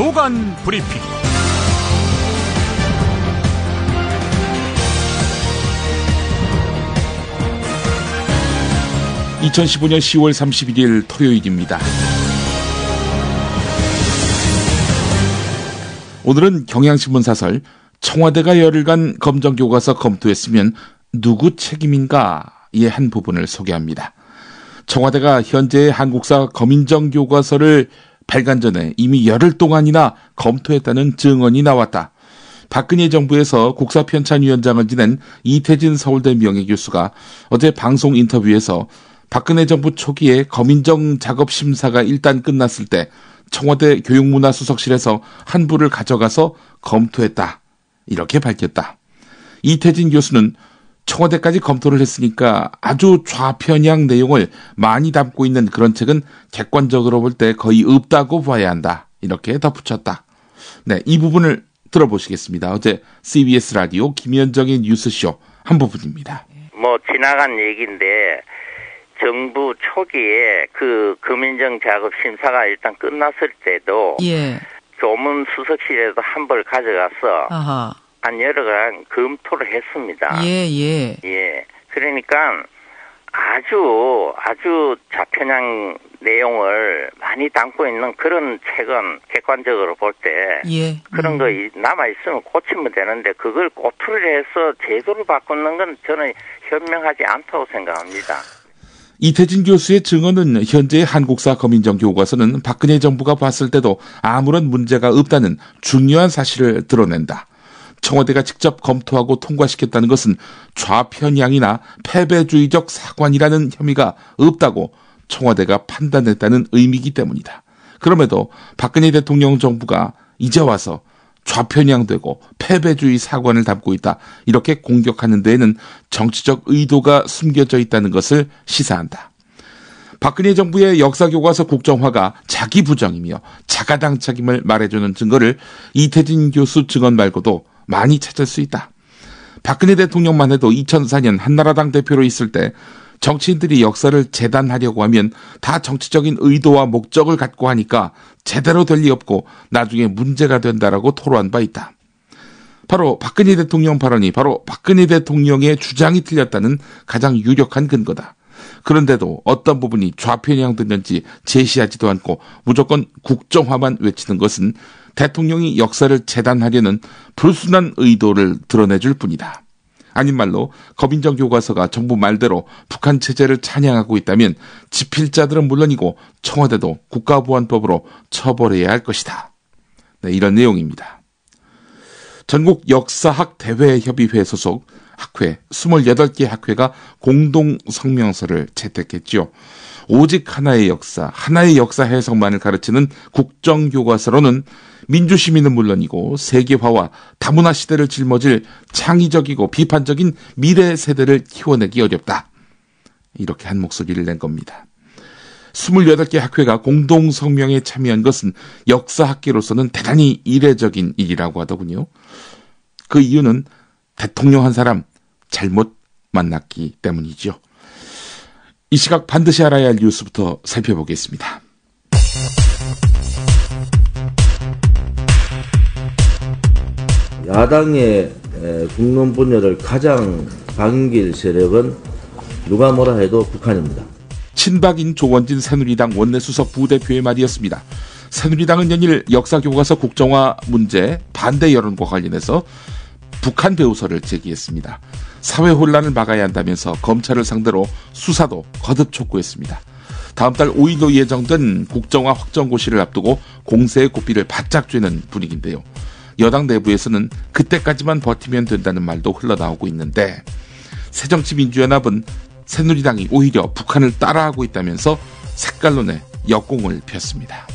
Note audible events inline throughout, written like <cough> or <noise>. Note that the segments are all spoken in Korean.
주간 브리핑. 2015년 10월 31일 토요일입니다. 오늘은 경향신문 사설 청와대가 열흘간 검정 교과서 검토했으면 누구 책임인가의 한 부분을 소개합니다. 청와대가 현재의 한국사 검인정 교과서를 발간 전에 이미 열흘 동안이나 검토했다는 증언이 나왔다. 박근혜 정부에서 국사편찬위원장을 지낸 이태진 서울대 명예교수가 어제 방송 인터뷰에서 박근혜 정부 초기에 검인정 작업 심사가 일단 끝났을 때 청와대 교육문화수석실에서 한 부를 가져가서 검토했다. 이렇게 밝혔다. 이태진 교수는 청와대까지 검토를 했으니까 아주 좌편향 내용을 많이 담고 있는 그런 책은 객관적으로 볼 때 거의 없다고 봐야 한다. 이렇게 덧붙였다. 네, 이 부분을 들어보시겠습니다. 어제 CBS 라디오 김현정의 뉴스쇼 한 부분입니다. 뭐 지나간 얘기인데 정부 초기에 그 금인정 작업 심사가 일단 끝났을 때도 예. 교문 수석실에도 한 벌 가져가서 아하. 한 여러 간 검토를 했습니다. 예, 예. 예. 그러니까 아주 아주 좌편향 내용을 많이 담고 있는 그런 책은 객관적으로 볼 때 예. 그런 음. 거 남아 있으면 고치면 되는데 그걸 꼬투리를 해서 제도를 바꾸는 건 저는 현명하지 않다고 생각합니다. 이태진 교수의 증언은 현재의 한국사 검인정 교과서는 박근혜 정부가 봤을 때도 아무런 문제가 없다는 중요한 사실을 드러낸다. 청와대가 직접 검토하고 통과시켰다는 것은 좌편향이나 패배주의적 사관이라는 혐의가 없다고 청와대가 판단했다는 의미이기 때문이다. 그럼에도 박근혜 대통령 정부가 이제 와서 좌편향되고 패배주의 사관을 담고 있다. 이렇게 공격하는 데에는 정치적 의도가 숨겨져 있다는 것을 시사한다. 박근혜 정부의 역사교과서 국정화가 자기 부정이며 자가당착임을 말해주는 증거를 이태진 교수 증언 말고도 많이 찾을 수 있다. 박근혜 대통령만 해도 2004년 한나라당 대표로 있을 때 정치인들이 역사를 재단하려고 하면 다 정치적인 의도와 목적을 갖고 하니까 제대로 될 리 없고 나중에 문제가 된다라고 토로한 바 있다. 바로 박근혜 대통령 발언이 바로 박근혜 대통령의 주장이 틀렸다는 가장 유력한 근거다. 그런데도 어떤 부분이 좌편향됐는지 제시하지도 않고 무조건 국정화만 외치는 것은 대통령이 역사를 재단하려는 불순한 의도를 드러내줄 뿐이다. 아닌 말로 검인정 교과서가 정부 말대로 북한 체제를 찬양하고 있다면 집필자들은 물론이고 청와대도 국가보안법으로 처벌해야 할 것이다. 네, 이런 내용입니다. 전국 역사학 대회협의회 소속 학회 28개 학회가 공동 성명서를 채택했지요. 오직 하나의 역사, 하나의 역사 해석만을 가르치는 국정교과서로는 민주시민은 물론이고 세계화와 다문화 시대를 짊어질 창의적이고 비판적인 미래 세대를 키워내기 어렵다. 이렇게 한 목소리를 낸 겁니다. 28개 학회가 공동 성명에 참여한 것은 역사학계로서는 대단히 이례적인 일이라고 하더군요. 그 이유는 대통령 한 사람 잘못 만났기 때문이죠. 이 시각 반드시 알아야 할 뉴스부터 살펴보겠습니다. 야당의 에, 국론 분열을 가장 반길 세력은 누가 뭐라 해도 북한입니다. 친박인 조원진 새누리당 원내수석 부대표의 말이었습니다. 새누리당은 연일 역사교과서 국정화 문제 반대 여론과 관련해서 북한 배우설을 제기했습니다. 사회 혼란을 막아야 한다면서 검찰을 상대로 수사도 거듭 촉구했습니다. 다음 달 5일로 예정된 국정화 확정고시를 앞두고 공세의 고삐를 바짝 쬐는 분위기인데요. 여당 내부에서는 그때까지만 버티면 된다는 말도 흘러나오고 있는데 새정치민주연합은 새누리당이 오히려 북한을 따라하고 있다면서 색깔론에 역공을 폈습니다.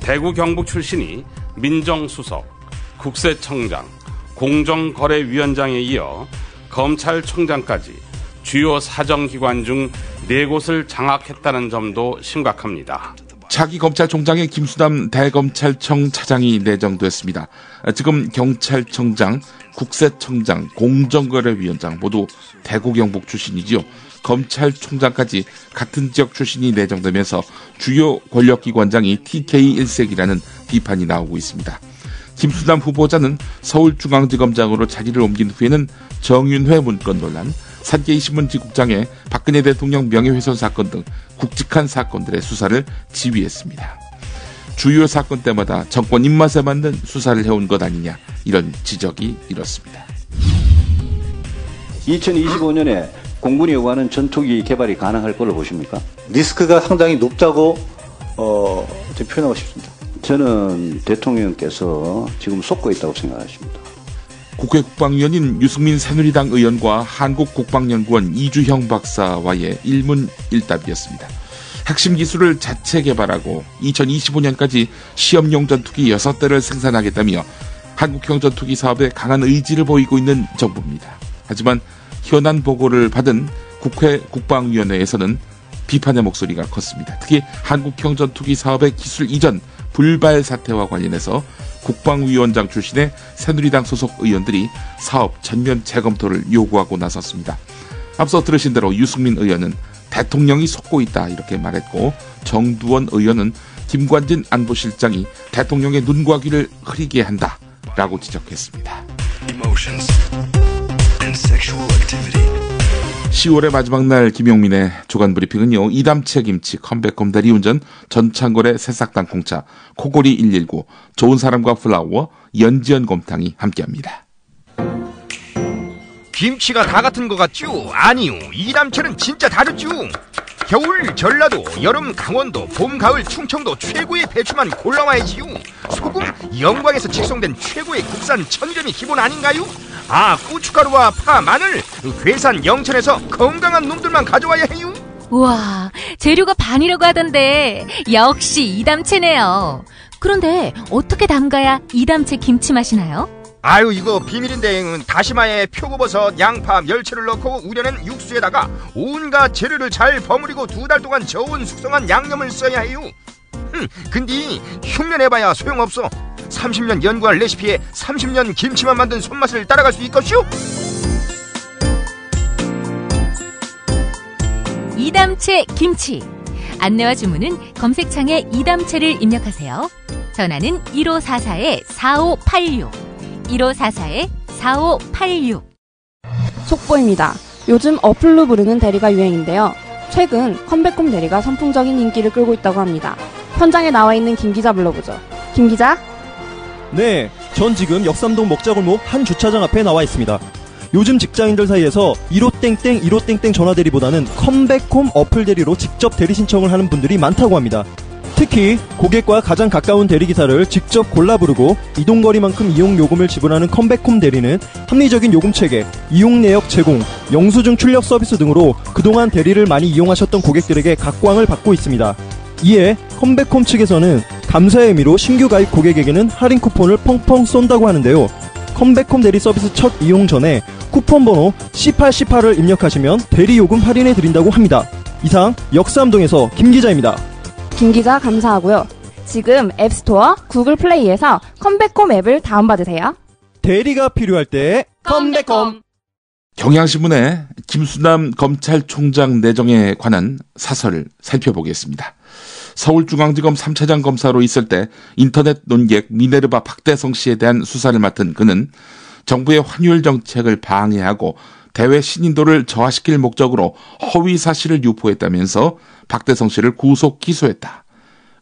대구 경북 출신이 민정수석, 국세청장, 공정거래위원장에 이어 검찰총장까지 주요 사정기관 중 네 곳을 장악했다는 점도 심각합니다. 차기 검찰총장의 김수남 대검찰청 차장이 내정됐습니다. 지금 경찰청장, 국세청장, 공정거래위원장 모두 대구 경북 출신이지요. 검찰총장까지 같은 지역 출신이 내정되면서 주요 권력기관장이 TK 일색이라는 비판이 나오고 있습니다. 김수남 후보자는 서울중앙지검장으로 자리를 옮긴 후에는 정윤회 문건 논란, 산케이 신문지국장의 박근혜 대통령 명예훼손 사건 등 굵직한 사건들의 수사를 지휘했습니다. 주요 사건 때마다 정권 입맛에 맞는 수사를 해온 것 아니냐 이런 지적이 이렇습니다. 2025년에 공군이 요구하는 전투기 개발이 가능할 걸로 보십니까? 리스크가 상당히 높다고 어, 표현하고 싶습니다. 저는 대통령께서 지금 속고 있다고 생각하십니다. 국회 국방위원인 유승민 새누리당 의원과 한국국방연구원 이주형 박사와의 일문일답이었습니다. 핵심 기술을 자체 개발하고 2025년까지 시험용 전투기 6대를 생산하겠다며 한국형 전투기 사업에 강한 의지를 보이고 있는 정부입니다. 하지만 현안 보고를 받은 국회 국방위원회에서는 비판의 목소리가 컸습니다. 특히 한국형 전투기 사업의 기술 이전 불발 사태와 관련해서 국방위원장 출신의 새누리당 소속 의원들이 사업 전면 재검토를 요구하고 나섰습니다. 앞서 들으신 대로 유승민 의원은 대통령이 속고 있다 이렇게 말했고 정두원 의원은 김관진 안보실장이 대통령의 눈과 귀를 흐리게 한다라고 지적했습니다. 10월의 마지막 날 김용민의 주간 브리핑은요. 이담채 김치, 컴백홈 대리운전, 전창걸의 새싹당 콩차, 코골이 119, 좋은 사람과 플라워, 연지연 곰탕이 함께합니다. 김치가 다 같은 것 같죠? 아니요. 이담채는 진짜 다르죠. 겨울 전라도, 여름 강원도, 봄 가을 충청도 최고의 배추만 골라와야지요. 소금 영광에서 직송된 최고의 국산 천점이 기본 아닌가요? 아 고춧가루와 파, 마늘 괴산 영천에서 건강한 놈들만 가져와야 해요. 우와 재료가 반이라고 하던데 역시 이담채네요. 그런데 어떻게 담가야 이담채 김치 맛이 나요? 아유 이거 비밀인데 다시마에 표고버섯, 양파, 멸치를 넣고 우려낸 육수에다가 온갖 재료를 잘 버무리고 두 달 동안 저온 숙성한 양념을 써야 해요. 흠, 근데 흉내내봐야 소용없어. 30년 연구한 레시피에 30년 김치만 만든 손맛을 따라갈 수 있겠슈? 이담채 김치. 안내와 주문은 검색창에 이담채를 입력하세요. 전화는 1544-4586. 1544-4586. 속보입니다. 요즘 어플로 부르는 대리가 유행인데요. 최근 컴백홈 대리가 선풍적인 인기를 끌고 있다고 합니다. 현장에 나와 있는 김 기자 불러보죠. 김 기자? 네, 전 지금 역삼동 먹자골목 한 주차장 앞에 나와 있습니다. 요즘 직장인들 사이에서 1호 땡땡 1호 땡땡 전화 대리보다는 컴백홈 어플 대리로 직접 대리 신청을 하는 분들이 많다고 합니다. 특히 고객과 가장 가까운 대리기사를 직접 골라 부르고 이동거리만큼 이용 요금을 지불하는 컴백홈 대리는 합리적인 요금 체계, 이용 내역 제공, 영수증 출력 서비스 등으로 그동안 대리를 많이 이용하셨던 고객들에게 각광을 받고 있습니다. 이에 컴백홈 측에서는 감사의 의미로 신규 가입 고객에게는 할인 쿠폰을 펑펑 쏜다고 하는데요. 컴백홈 대리 서비스 첫 이용 전에 쿠폰 번호 C8C8을 입력하시면 대리 요금 할인해 드린다고 합니다. 이상 역삼동에서 김 기자입니다. 김 기자 감사하고요. 지금 앱스토어, 구글 플레이에서 컴백홈 앱을 다운받으세요. 대리가 필요할 때 컴백홈. 경향신문의 김수남 검찰총장 내정에 관한 사설을 살펴보겠습니다. 서울중앙지검 3차장 검사로 있을 때 인터넷 논객 미네르바 박대성 씨에 대한 수사를 맡은 그는 정부의 환율 정책을 방해하고 대외 신인도를 저하시킬 목적으로 허위 사실을 유포했다면서 박대성 씨를 구속 기소했다.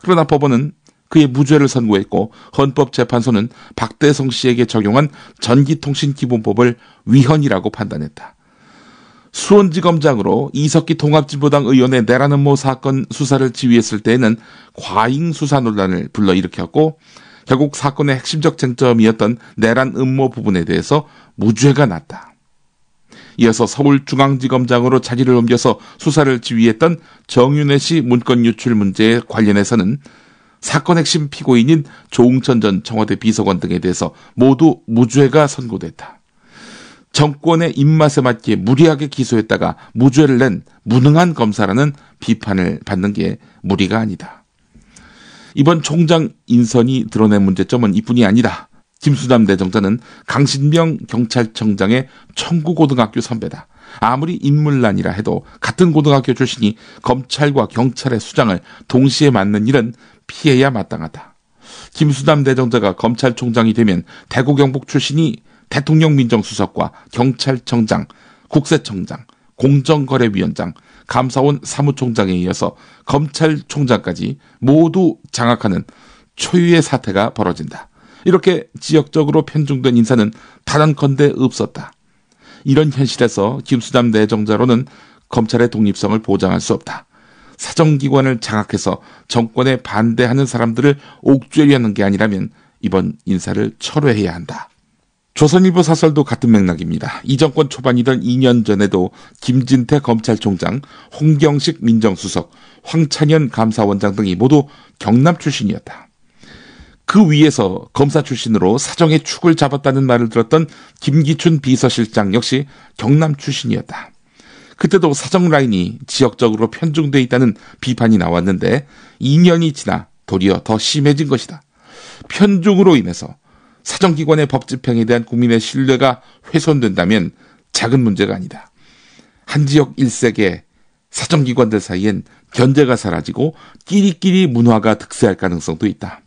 그러나 법원은 그의 무죄를 선고했고 헌법재판소는 박대성 씨에게 적용한 전기통신기본법을 위헌이라고 판단했다. 수원지검장으로 이석기 통합진보당 의원의 내라는 모 사건 수사를 지휘했을 때에는 과잉 수사 논란을 불러일으켰고 결국 사건의 핵심적 쟁점이었던 내란 음모 부분에 대해서 무죄가 났다. 이어서 서울중앙지검장으로 자리를 옮겨서 수사를 지휘했던 정윤회 씨 문건 유출 문제에 관련해서는 사건 핵심 피고인인 조웅천 전 청와대 비서관 등에 대해서 모두 무죄가 선고됐다. 정권의 입맛에 맞게 무리하게 기소했다가 무죄를 낸 무능한 검사라는 비판을 받는 게 무리가 아니다. 이번 총장 인선이 드러낸 문제점은 이뿐이 아니다. 김수남 대 정자는 강신명 경찰청장의 청구고등학교 선배다. 아무리 인물난이라 해도 같은 고등학교 출신이 검찰과 경찰의 수장을 동시에 맡는 일은 피해야 마땅하다. 김수남 대정자가 검찰총장이 되면 대구 경북 출신이 대통령 민정수석과 경찰청장, 국세청장, 공정거래위원장, 감사원 사무총장에 이어서 검찰총장까지 모두 장악하는 초유의 사태가 벌어진다. 이렇게 지역적으로 편중된 인사는 단언컨대 없었다. 이런 현실에서 김수남 내정자로는 검찰의 독립성을 보장할 수 없다. 사정기관을 장악해서 정권에 반대하는 사람들을 옥죄려는 게 아니라면 이번 인사를 철회해야 한다. 조선일보 사설도 같은 맥락입니다. 이 정권 초반이던 2년 전에도 김진태 검찰총장, 홍경식 민정수석, 황찬현 감사원장 등이 모두 경남 출신이었다. 그 위에서 검사 출신으로 사정의 축을 잡았다는 말을 들었던 김기춘 비서실장 역시 경남 출신이었다. 그때도 사정 라인이 지역적으로 편중돼 있다는 비판이 나왔는데 2년이 지나 도리어 더 심해진 것이다. 편중으로 인해서 사정기관의 법 집행에 대한 국민의 신뢰가 훼손된다면 작은 문제가 아니다. 한 지역 일색의 사정기관들 사이엔 견제가 사라지고 끼리끼리 문화가 득세할 가능성도 있다.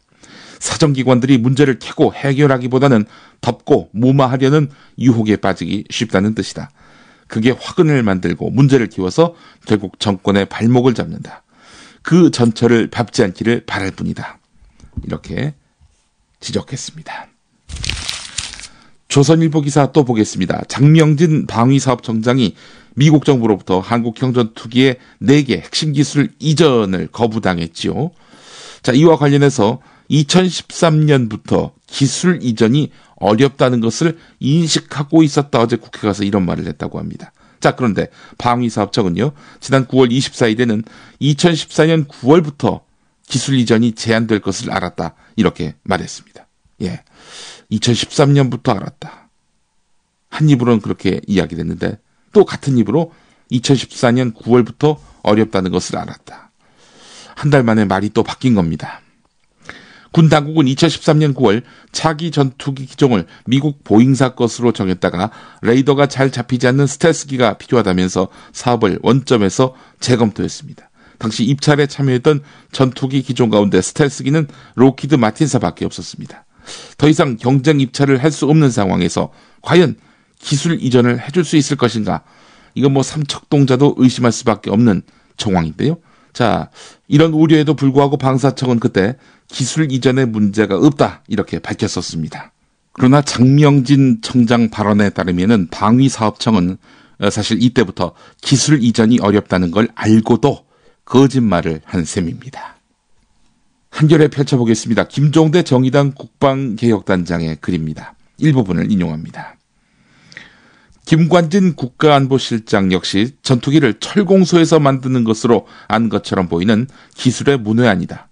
사정기관들이 문제를 캐고 해결하기보다는 덮고 무마하려는 유혹에 빠지기 쉽다는 뜻이다. 그게 화근을 만들고 문제를 키워서 결국 정권의 발목을 잡는다. 그 전철을 밟지 않기를 바랄 뿐이다. 이렇게 지적했습니다. 조선일보 기사 또 보겠습니다. 장명진 방위사업청장이 미국 정부로부터 한국 형전투기의 4개 핵심 기술 이전을 거부당했지요. 자, 이와 관련해서 2013년부터 기술 이전이 어렵다는 것을 인식하고 있었다. 어제 국회 가서 이런 말을 했다고 합니다. 자, 그런데 방위사업청은요, 지난 9월 24일에는 2014년 9월부터 기술 이전이 제한될 것을 알았다. 이렇게 말했습니다. 예. 2013년부터 알았다. 한 입으로는 그렇게 이야기됐는데 또 같은 입으로 2014년 9월부터 어렵다는 것을 알았다. 한 달 만에 말이 또 바뀐 겁니다. 군 당국은 2013년 9월 차기 전투기 기종을 미국 보잉사 것으로 정했다가 레이더가 잘 잡히지 않는 스텔스기가 필요하다면서 사업을 원점에서 재검토했습니다. 당시 입찰에 참여했던 전투기 기종 가운데 스텔스기는 로키드 마틴사밖에 없었습니다. 더 이상 경쟁 입찰을 할 수 없는 상황에서 과연 기술 이전을 해줄 수 있을 것인가? 이건 뭐 삼척동자도 의심할 수밖에 없는 정황인데요. 자, 이런 우려에도 불구하고 방사청은 그때 기술 이전에 문제가 없다 이렇게 밝혔었습니다. 그러나 장명진 청장 발언에 따르면은 방위사업청은 사실 이때부터 기술 이전이 어렵다는 걸 알고도 거짓말을 한 셈입니다. 한결에 펼쳐보겠습니다. 김종대 정의당 국방개혁단장의 글입니다. 일부분을 인용합니다. 김관진 국가안보실장 역시 전투기를 철공소에서 만드는 것으로 안 것처럼 보이는 기술의 문외한이다.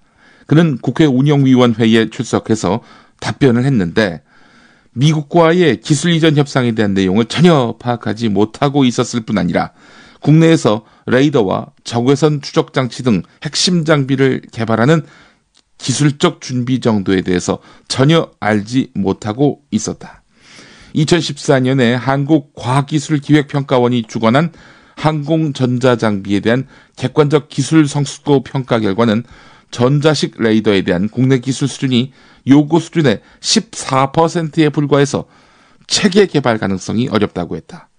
그는 국회 운영위원회에 출석해서 답변을 했는데 미국과의 기술 이전 협상에 대한 내용을 전혀 파악하지 못하고 있었을 뿐 아니라 국내에서 레이더와 적외선 추적 장치 등 핵심 장비를 개발하는 기술적 준비 정도에 대해서 전혀 알지 못하고 있었다. 2014년에 한국과학기술기획평가원이 주관한 항공전자장비에 대한 객관적 기술 성숙도 평가 결과는 전자식 레이더에 대한 국내 기술 수준이 요구 수준의 14%에 불과해서 체계 개발 가능성이 어렵다고 했다.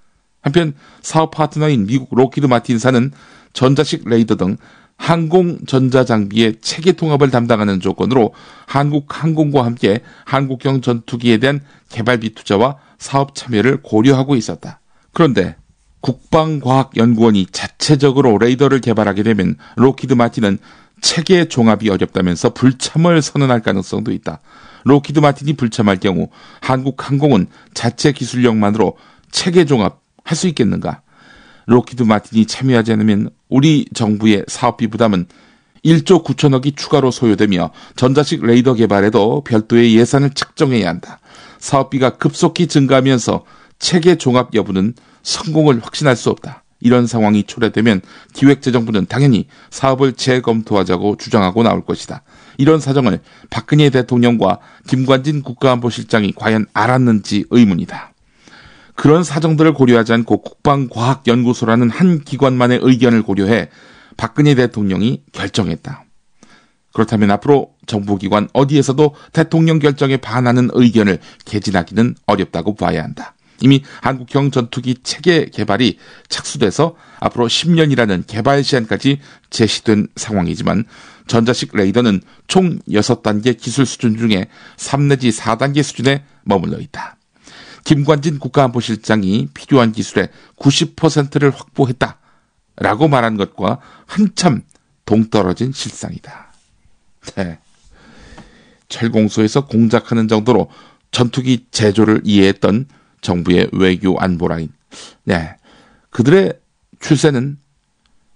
한편 사업 파트너인 미국 록히드 마틴사는 전자식 레이더 등 항공 전자 장비의 체계 통합을 담당하는 조건으로 한국 항공과 함께 한국형 전투기에 대한 개발비 투자와 사업 참여를 고려하고 있었다. 그런데 국방과학연구원이 자체적으로 레이더를 개발하게 되면 록히드 마틴은 체계 종합이 어렵다면서 불참을 선언할 가능성도 있다. 록히드 마틴이 불참할 경우 한국 항공은 자체 기술력만으로 체계 종합 할 수 있겠는가? 록히드 마틴이 참여하지 않으면 우리 정부의 사업비 부담은 1조 9천억이 추가로 소요되며 전자식 레이더 개발에도 별도의 예산을 책정해야 한다. 사업비가 급속히 증가하면서 체계 종합 여부는 성공을 확신할 수 없다. 이런 상황이 초래되면 기획재정부는 당연히 사업을 재검토하자고 주장하고 나올 것이다. 이런 사정을 박근혜 대통령과 김관진 국가안보실장이 과연 알았는지 의문이다. 그런 사정들을 고려하지 않고 국방과학연구소라는 한 기관만의 의견을 고려해 박근혜 대통령이 결정했다. 그렇다면 앞으로 정부기관 어디에서도 대통령 결정에 반하는 의견을 개진하기는 어렵다고 봐야 한다. 이미 한국형 전투기 체계 개발이 착수돼서 앞으로 10년이라는 개발 시한까지 제시된 상황이지만 전자식 레이더는 총 6단계 기술 수준 중에 3 내지 4단계 수준에 머물러 있다. 김관진 국가안보실장이 필요한 기술의 90%를 확보했다. 라고 말한 것과 한참 동떨어진 실상이다. 네. 철공소에서 공작하는 정도로 전투기 제조를 이해했던 정부의 외교 안보 라인. 네. 그들의 출세는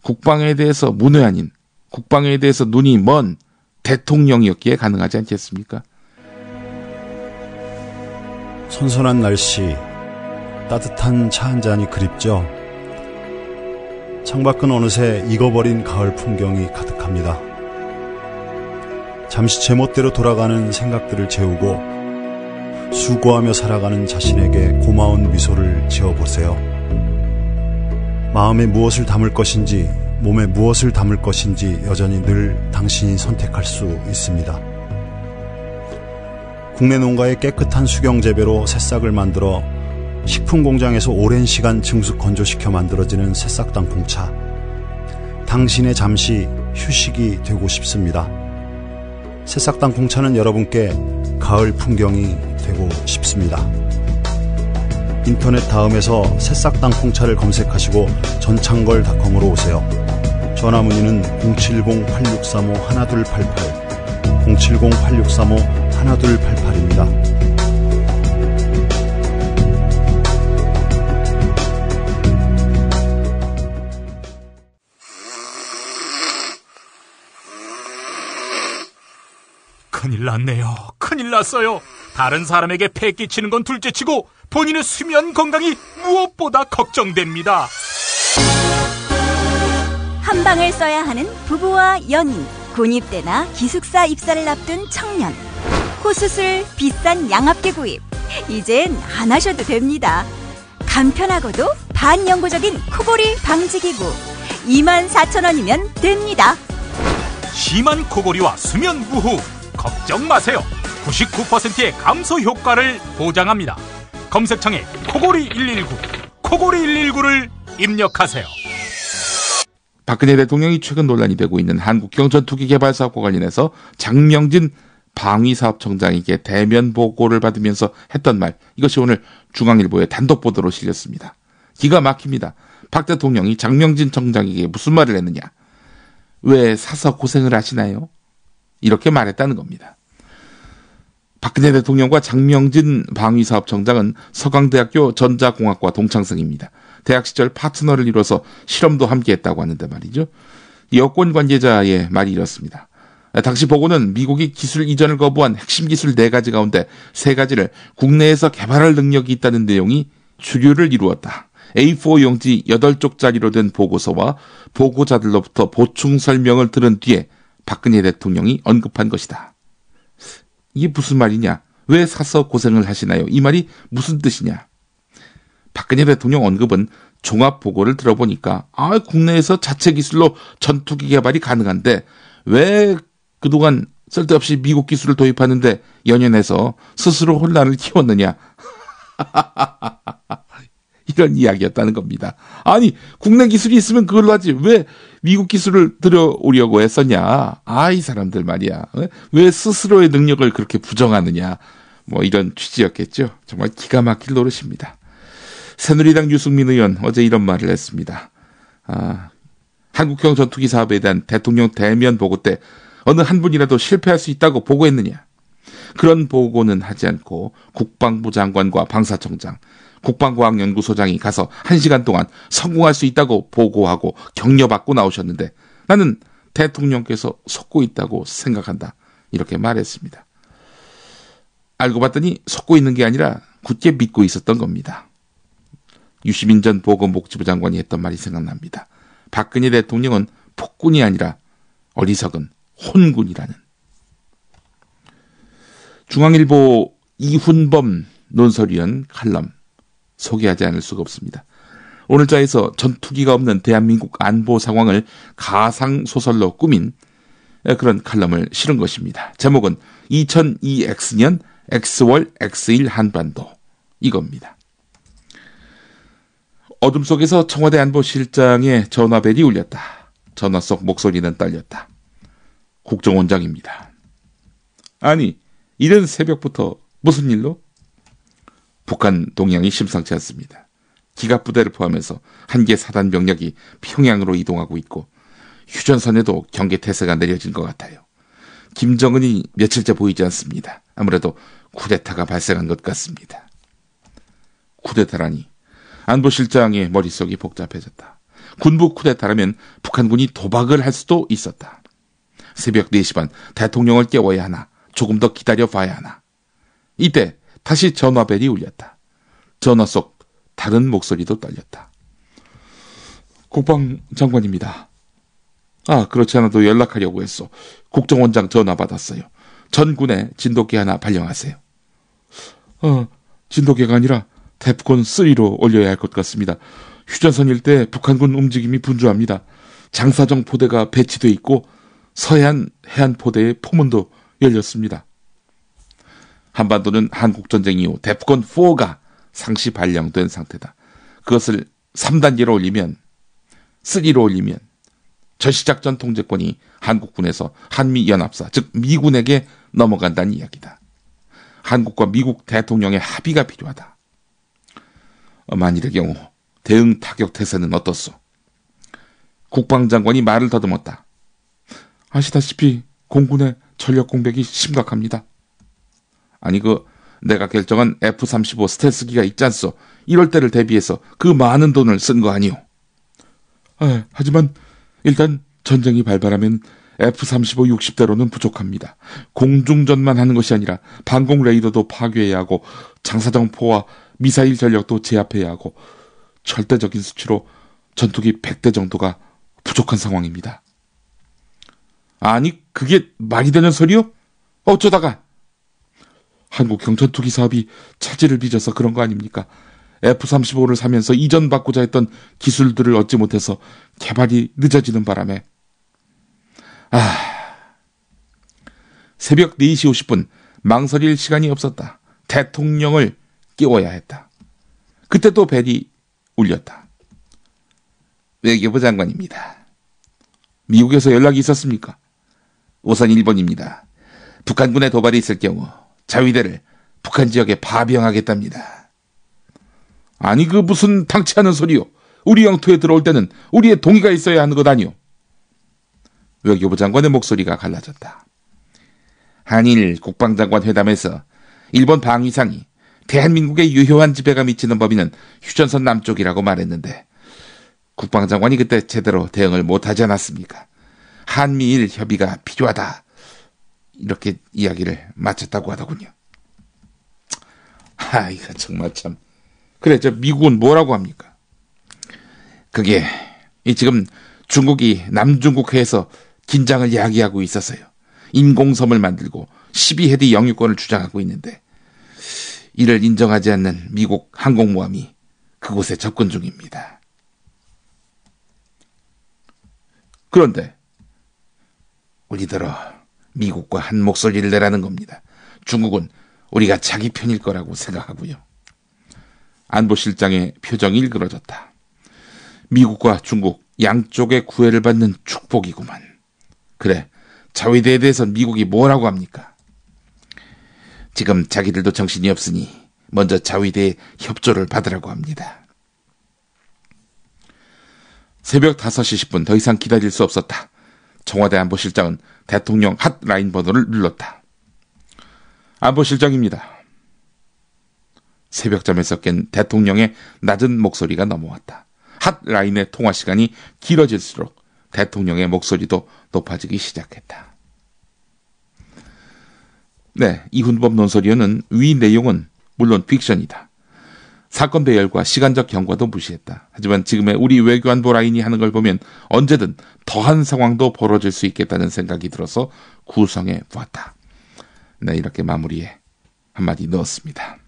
국방에 대해서 문외 한인, 국방에 대해서 눈이 먼 대통령이었기에 가능하지 않겠습니까? 선선한 날씨, 따뜻한 차 한 잔이 그립죠. 창밖은 어느새 익어버린 가을 풍경이 가득합니다. 잠시 제멋대로 돌아가는 생각들을 재우고 수고하며 살아가는 자신에게 고마운 미소를 지어보세요. 마음에 무엇을 담을 것인지, 몸에 무엇을 담을 것인지 여전히 늘 당신이 선택할 수 있습니다. 국내 농가의 깨끗한 수경 재배로 새싹을 만들어 식품 공장에서 오랜 시간 증수 건조시켜 만들어지는 새싹 땅콩차. 당신의 잠시 휴식이 되고 싶습니다. 새싹 땅콩차는 여러분께 가을 풍경이 되고 싶습니다. 인터넷 다음에서 새싹 땅콩차를 검색하시고 전창걸닷컴으로 오세요. 전화 문의는 070-8635-1288 070-8635-1288입니다. 큰일 났네요. 큰일 났어요. 다른 사람에게 폐 끼치는 건 둘째치고 본인의 수면 건강이 무엇보다 걱정됩니다. 한 방을 써야 하는 부부와 연인, 군입대나 기숙사 입사를 앞둔 청년, 코수술, 비싼 양압기 구입. 이젠 안 하셔도 됩니다. 간편하고도 반영구적인 코골이 방지기구. 24,000원이면 됩니다. 심한 코골이와 수면 무호 걱정 마세요. 99%의 감소 효과를 보장합니다. 검색창에 코골이 119, 코골이 119를 입력하세요. 박근혜 대통령이 최근 논란이 되고 있는 한국형 전투기 개발 사업과 관련해서 장명진 방위사업청장에게 대면 보고를 받으면서 했던 말 이것이 오늘 중앙일보의 단독 보도로 실렸습니다. 기가 막힙니다. 박 대통령이 장명진 청장에게 무슨 말을 했느냐? 왜 사서 고생을 하시나요? 이렇게 말했다는 겁니다. 박근혜 대통령과 장명진 방위사업청장은 서강대학교 전자공학과 동창생입니다. 대학 시절 파트너를 이뤄서 실험도 함께 했다고 하는데 말이죠. 여권 관계자의 말이 이렇습니다. 당시 보고는 미국이 기술 이전을 거부한 핵심 기술 4가지 가운데 3가지를 국내에서 개발할 능력이 있다는 내용이 주류를 이루었다. A4 용지 8쪽짜리로 된 보고서와 보고자들로부터 보충 설명을 들은 뒤에 박근혜 대통령이 언급한 것이다. 이게 무슨 말이냐? 왜 사서 고생을 하시나요? 이 말이 무슨 뜻이냐? 박근혜 대통령 언급은 종합 보고를 들어보니까 아 국내에서 자체 기술로 전투기 개발이 가능한데 왜 그동안 쓸데없이 미국 기술을 도입하는데 연연해서 스스로 혼란을 키웠느냐? <laughs> 이런 이야기였다는 겁니다. 아니, 국내 기술이 있으면 그걸로 하지. 왜 미국 기술을 들여오려고 했었냐? 아, 이 사람들 말이야. 왜 스스로의 능력을 그렇게 부정하느냐? 뭐 이런 취지였겠죠. 정말 기가 막힐 노릇입니다. 새누리당 유승민 의원 어제 이런 말을 했습니다. 아, 한국형 전투기 사업에 대한 대통령 대면 보고 때 어느 한 분이라도 실패할 수 있다고 보고했느냐? 그런 보고는 하지 않고 국방부 장관과 방사청장, 국방과학연구소장이 가서 한 시간 동안 성공할 수 있다고 보고하고 격려받고 나오셨는데 나는 대통령께서 속고 있다고 생각한다. 이렇게 말했습니다. 알고 봤더니 속고 있는 게 아니라 굳게 믿고 있었던 겁니다. 유시민 전 보건복지부 장관이 했던 말이 생각납니다. 박근혜 대통령은 폭군이 아니라 어리석은 혼군이라는. 중앙일보 이훈범 논설위원 칼럼 소개하지 않을 수가 없습니다. 오늘자에서 전투기가 없는 대한민국 안보 상황을 가상 소설로 꾸민 그런 칼럼을 실은 것입니다. 제목은 2002X년 X월 X1 한반도 이겁니다. 어둠 속에서 청와대 안보실장의 전화벨이 울렸다. 전화 속 목소리는 딸렸다. 국정원장입니다. 아니, 이른 새벽부터 무슨 일로? 북한 동향이 심상치 않습니다. 기갑 부대를 포함해서 한 개 사단 병력이 평양으로 이동하고 있고 휴전선에도 경계 태세가 내려진 것 같아요. 김정은이 며칠째 보이지 않습니다. 아무래도 쿠데타가 발생한 것 같습니다. 쿠데타라니 안보실장의 머릿속이 복잡해졌다. 군부 쿠데타라면 북한군이 도박을 할 수도 있었다. 새벽 4시 반 대통령을 깨워야 하나 조금 더 기다려 봐야 하나. 이때 다시 전화벨이 울렸다. 전화 속 다른 목소리도 떨렸다. 국방장관입니다. 아, 그렇지 않아도 연락하려고 했어. 국정원장 전화 받았어요. 전군에 진돗개 하나 발령하세요. 어, 진돗개가 아니라 대북권 3로 올려야 할 것 같습니다. 휴전선 일대 북한군 움직임이 분주합니다. 장사정 포대가 배치돼 있고 서해안 해안 포대의 포문도 열렸습니다. 한반도는 한국전쟁 이후 대북권 4가 상시 발령된 상태다. 그것을 3단계로 올리면 3로 올리면 전시작전 통제권이 한국군에서 한미연합사, 즉 미군에게 넘어간다는 이야기다. 한국과 미국 대통령의 합의가 필요하다. 만일의 경우 대응 타격 태세는 어떻소? 국방장관이 말을 더듬었다. 아시다시피 공군의 전력 공백이 심각합니다. 아니 그 내가 결정한 F-35 스텔스기가 있지 않소. 이럴 때를 대비해서 그 많은 돈을 쓴 거 아니오. 아, 하지만 일단 전쟁이 발발하면 F-35 60대로는 부족합니다. 공중전만 하는 것이 아니라 방공 레이더도 파괴해야 하고 장사정포와 미사일 전력도 제압해야 하고 절대적인 수치로 전투기 100대 정도가 부족한 상황입니다. 아니 그게 말이 되는 소리요? 어쩌다가 한국 경전 투기 사업이 차질을 빚어서 그런 거 아닙니까? F-35를 사면서 이전 받고자 했던 기술들을 얻지 못해서 개발이 늦어지는 바람에 아 새벽 4시 50분 망설일 시간이 없었다. 대통령을 깨워야 했다. 그때 또 벨이 울렸다. 외교부 장관입니다. 미국에서 연락이 있었습니까? 우선 1번입니다. 북한군의 도발이 있을 경우 자위대를 북한 지역에 파병하겠답니다. 아니 그 무슨 당치 않은 소리요. 우리 영토에 들어올 때는 우리의 동의가 있어야 하는 것 아니오. 외교부 장관의 목소리가 갈라졌다. 한일 국방장관 회담에서 일본 방위상이 대한민국의 유효한 지배가 미치는 범위는 휴전선 남쪽이라고 말했는데 국방장관이 그때 제대로 대응을 못하지 않았습니까? 한미일 협의가 필요하다. 이렇게 이야기를 마쳤다고 하더군요. 아, 이거 정말 참. 그래, 저 미국은 뭐라고 합니까? 그게, 이 지금 중국이 남중국해에서 긴장을 야기하고 있어서요. 인공섬을 만들고 12헤드 영유권을 주장하고 있는데, 이를 인정하지 않는 미국 항공모함이 그곳에 접근 중입니다. 그런데, 우리 들어 미국과 한 목소리를 내라는 겁니다. 중국은 우리가 자기 편일 거라고 생각하고요. 안보실장의 표정이 일그러졌다. 미국과 중국 양쪽의 구애를 받는 축복이구만. 그래, 자위대에 대해서 미국이 뭐라고 합니까? 지금 자기들도 정신이 없으니 먼저 자위대의 협조를 받으라고 합니다. 새벽 5시 10분 더 이상 기다릴 수 없었다. 청와대 안보실장은 대통령 핫라인 번호를 눌렀다. 안보실장입니다. 새벽잠에서 깬 대통령의 낮은 목소리가 넘어왔다. 핫라인의 통화 시간이 길어질수록 대통령의 목소리도 높아지기 시작했다. 네, 이훈법 논설위원은 위 내용은 물론 픽션이다. 사건 배열과 시간적 경과도 무시했다. 하지만 지금의 우리 외교안보 라인이 하는 걸 보면 언제든 더한 상황도 벌어질 수 있겠다는 생각이 들어서 구성해 보았다. 네, 이렇게 마무리에 한마디 넣었습니다.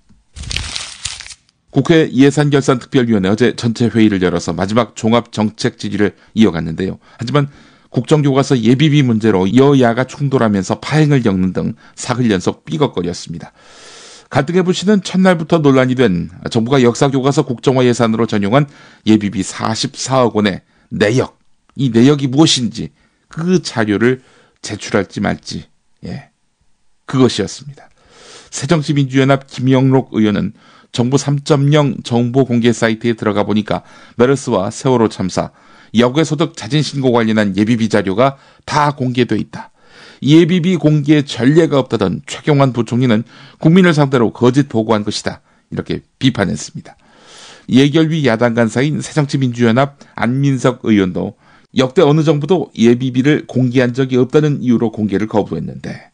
국회 예산결산특별위원회 어제 전체 회의를 열어서 마지막 종합 정책 질의를 이어갔는데요. 하지만 국정교과서 예비비 문제로 여야가 충돌하면서 파행을 겪는 등 사흘 연속 삐걱거렸습니다. 갈등의 불씨는 첫날부터 논란이 된 정부가 역사교과서 국정화 예산으로 전용한 예비비 44억 원의 내역, 이 내역이 무엇인지 그 자료를 제출할지 말지, 예, 그것이었습니다. 새정치민주연합 김영록 의원은 정부 3.0 정보 공개 사이트에 들어가 보니까 메르스와 세월호 참사, 역외소득 자진 신고 관련한 예비비 자료가 다 공개돼 있다. 예비비 공개 전례가 없다던 최경환 부총리는 국민을 상대로 거짓 보고한 것이다. 이렇게 비판했습니다. 예결위 야당 간사인 새정치민주연합 안민석 의원도 역대 어느 정부도 예비비를 공개한 적이 없다는 이유로 공개를 거부했는데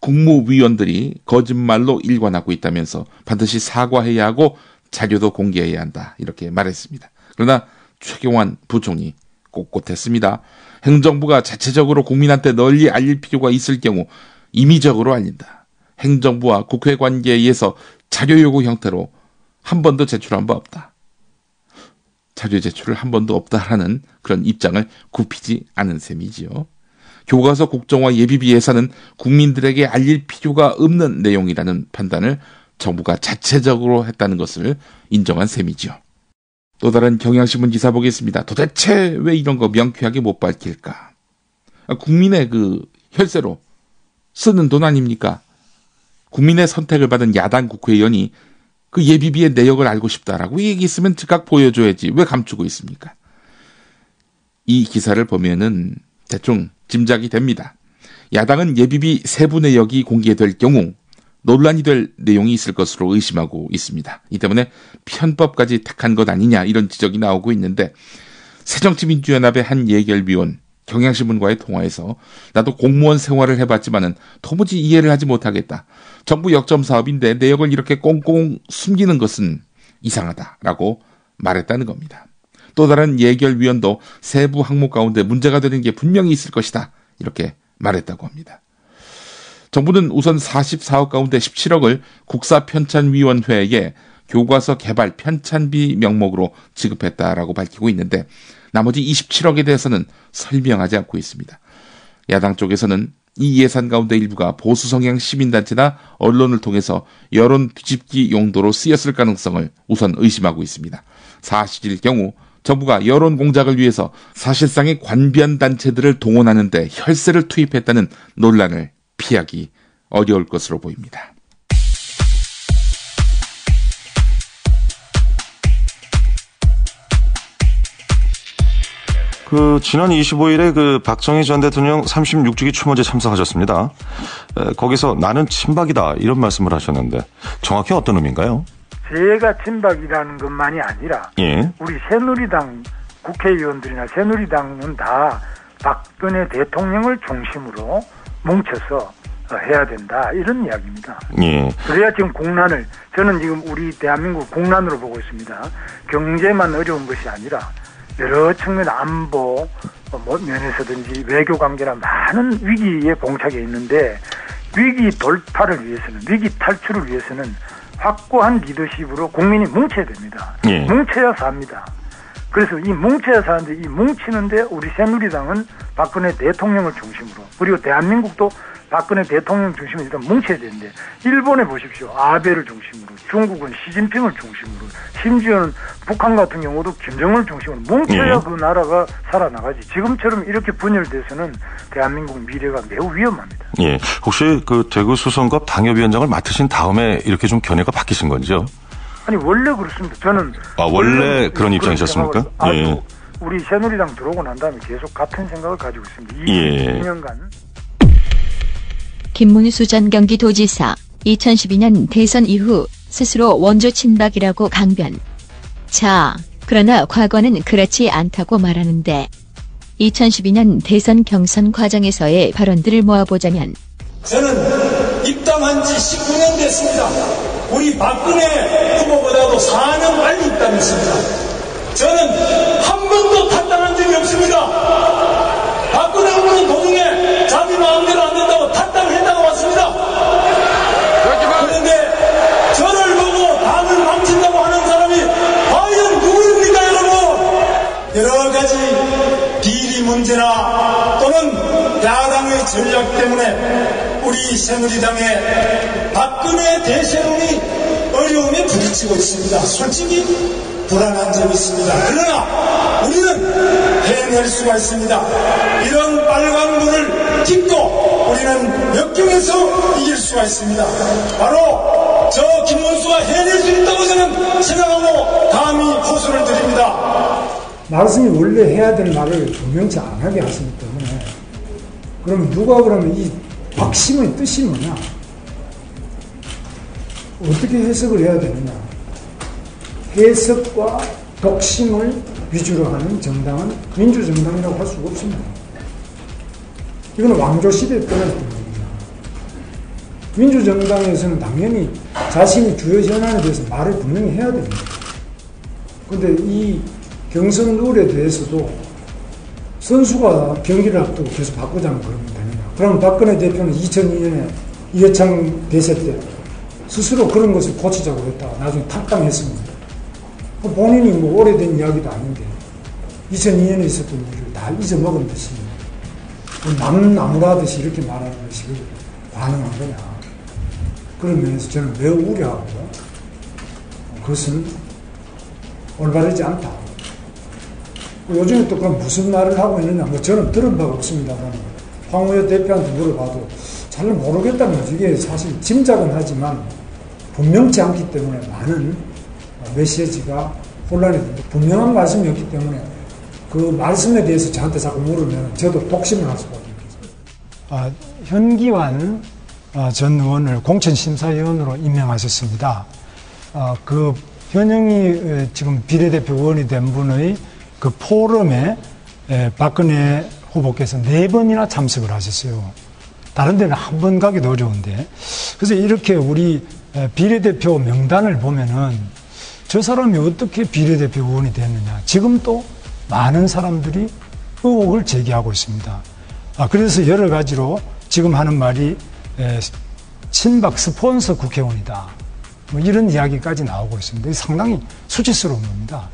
국무위원들이 거짓말로 일관하고 있다면서 반드시 사과해야 하고 자료도 공개해야 한다. 이렇게 말했습니다. 그러나 최경환 부총리 꼿꼿했습니다. 행정부가 자체적으로 국민한테 널리 알릴 필요가 있을 경우 임의적으로 알린다. 행정부와 국회 관계에 의해서 자료 요구 형태로 한 번도 제출한 바 없다. 자료 제출을 한 번도 없다라는 그런 입장을 굽히지 않은 셈이지요. 교과서 국정화 예비비 예산은 국민들에게 알릴 필요가 없는 내용이라는 판단을 정부가 자체적으로 했다는 것을 인정한 셈이지요. 또 다른 경향신문 기사 보겠습니다. 도대체 왜 이런 거 명쾌하게 못 밝힐까? 국민의 그 혈세로 쓰는 돈 아닙니까? 국민의 선택을 받은 야당 국회의원이 그 예비비의 내역을 알고 싶다라고 얘기했으면 즉각 보여줘야지 왜 감추고 있습니까? 이 기사를 보면은 대충 짐작이 됩니다. 야당은 예비비 세부 내역이 공개될 경우 논란이 될 내용이 있을 것으로 의심하고 있습니다. 이 때문에 편법까지 택한 것 아니냐 이런 지적이 나오고 있는데 새정치민주연합의 한 예결위원 경향신문과의 통화에서 나도 공무원 생활을 해봤지만은 도무지 이해를 하지 못하겠다. 정부 역점 사업인데 내역을 이렇게 꽁꽁 숨기는 것은 이상하다라고 말했다는 겁니다. 또 다른 예결위원도 세부 항목 가운데 문제가 되는 게 분명히 있을 것이다. 이렇게 말했다고 합니다. 정부는 우선 44억 가운데 17억을 국사편찬위원회에 교과서 개발 편찬비 명목으로 지급했다라고 밝히고 있는데 나머지 27억에 대해서는 설명하지 않고 있습니다. 야당 쪽에서는 이 예산 가운데 일부가 보수 성향 시민단체나 언론을 통해서 여론 뒤집기 용도로 쓰였을 가능성을 우선 의심하고 있습니다. 사실일 경우 정부가 여론 공작을 위해서 사실상의 관변 단체들을 동원하는데 혈세를 투입했다는 논란을 피하기 어려울 것으로 보입니다. 그 지난 25일에 그 박정희 전 대통령 36주기 추모제 참석하셨습니다. 에, 거기서 나는 친박이다 이런 말씀을 하셨는데 정확히 어떤 의미인가요? 제가 친박이라는 것만이 아니라 예. 우리 새누리당 국회의원들이나 새누리당은 다 박근혜 대통령을 중심으로 뭉쳐서 어, 해야 된다 이런 이야기입니다. 예. 그래야 지금 국난을 저는 지금 우리 대한민국 국난으로 보고 있습니다. 경제만 어려운 것이 아니라 여러 측면 안보 어, 뭐 면에서든지 외교 관계나 많은 위기에 봉착해 있는데 위기 돌파를 위해서는 위기 탈출을 위해서는 확고한 리더십으로 국민이 뭉쳐야 됩니다. 예. 뭉쳐야 삽니다. 그래서 이 뭉쳐야 사는데 이 뭉치는데 우리 새누리당은 박근혜 대통령을 중심으로 그리고 대한민국도 박근혜 대통령 중심으로 일단 뭉쳐야 되는데 일본에 보십시오 아베를 중심으로 중국은 시진핑을 중심으로 심지어는 북한 같은 경우도 김정을 중심으로 뭉쳐야 예. 그 나라가 살아나가지 지금처럼 이렇게 분열돼서는 대한민국 미래가 매우 위험합니다. 예. 혹시 그 대구 수성갑 당협위원장을 맡으신 다음에 이렇게 좀 견해가 바뀌신 건지요? 아니 원래 그렇습니다. 저는 아, 원래 그런 입장이셨습니까? 예. 우리 새누리당 들어오고 난 다음에 계속 같은 생각을 가지고 있습니다. 예. 22년간 김문수 전 경기도지사 2012년 대선 이후 스스로 원조 친박이라고 강변. 자, 그러나 과거는 그렇지 않다고 말하는데 2012년 대선 경선 과정에서의 발언들을 모아보자면 저는 입당한 지 19년 됐습니다. 우리 박근혜 후보보다도 4년 빨리 입당했습니다. 저는 한 번도 탈당한 적이 없습니다. 박근혜 후보는 도중에 자기 마음대로 안 된다고 탈당을 했다가 왔습니다. 그런데 저를 보고 당을 망친다고 하는 사람이 과연 누구입니까, 여러분? 여러 가지 비리 문제나 또는 야당의 전략 때문에 우리 새누리당의 박근혜 대세론이 어려움에 부딪히고 있습니다. 솔직히 불안한 점이 있습니다. 그러나 우리는 해낼 수가 있습니다. 이런 빨간 불을 딛고 우리는 역경에서 이길 수가 있습니다. 바로 저 김문수가 해낼 수 있다고 저는 생각하고 감히 호소를 드립니다. 말씀이 원래 해야 될 말을 분명치 안 하게 하시기 때문에 그럼 누가 그러면 이 박심의 뜻이 뭐냐? 어떻게 해석을 해야 되느냐? 해석과 독심을 위주로 하는 정당은 민주정당이라고 할 수가 없습니다. 이건 왕조시대 떠났던 겁니다. 민주정당에서는 당연히 자신이 주요 현안에 대해서 말을 분명히 해야 됩니다. 근데 이 경선 룰에 대해서도 선수가 경기를 앞두고 계속 바꾸자면 되느냐. 그럼 박근혜 대표는 2002년에 이해창 대세 때 스스로 그런 것을 고치자고 했다가 나중에 탁당했습니다. 본인이 뭐 오래된 이야기도 아닌데 2002년에 있었던 일을 다 잊어먹은 듯이 뭐남 나무라듯이 이렇게 말하는 것이 가능한 거냐. 그런 면에서 저는 매우 우려하고 그것은 올바르지 않다. 요즘에 또 그럼 무슨 말을 하고 있느냐. 뭐 저는 들은 바가 없습니다만 황우여 대표한테 물어봐도 잘 모르겠다는 거죠. 이게 사실 짐작은 하지만 분명치 않기 때문에 많은 메시지가 혼란이 됩니다. 분명한 말씀이었기 때문에 그 말씀에 대해서 저한테 자꾸 물으면 저도 독심을 할 수밖에 없습니다. 아, 현기환 아, 전 의원을 공천심사위원으로 임명하셨습니다. 아, 그 현영이 지금 비례대표 의원이 된 분의 그 포럼에 에, 박근혜 후보께서 네 번이나 참석을 하셨어요. 다른 데는 한 번 가기도 어려운데. 그래서 이렇게 우리 비례대표 명단을 보면은 저 사람이 어떻게 비례대표 의원이 됐느냐. 지금 또 많은 사람들이 의혹을 제기하고 있습니다. 아, 그래서 여러 가지로 지금 하는 말이 에, 친박 스폰서 국회의원이다. 뭐 이런 이야기까지 나오고 있습니다. 상당히 수치스러운 겁니다.